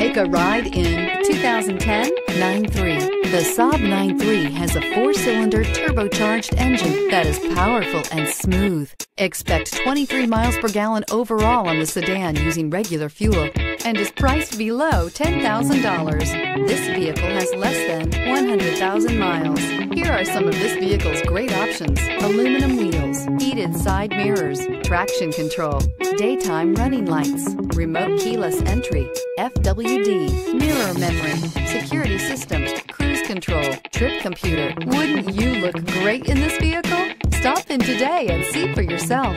Take a ride in 2010 9.3. The Saab 9.3 has a four-cylinder turbocharged engine that is powerful and smooth. Expect 23 miles per gallon overall on the sedan using regular fuel and is priced below $10,000. This vehicle has less than 100,000 miles. Here are some of this vehicle's great options. Aluminum wheels, heated side mirrors, traction control, daytime running lights, remote keyless entry, FWD, mirror memory, security system, cruise control, trip computer. Wouldn't you look great in this vehicle? Stop in today and see for yourself.